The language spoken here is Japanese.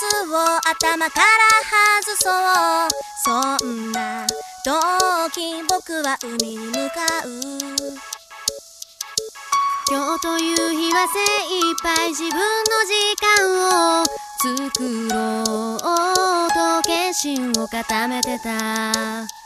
つを頭から外そう。そんな時僕は海に向かう。今日という日は精一杯自分の時間を作ろうと決心を固めてた。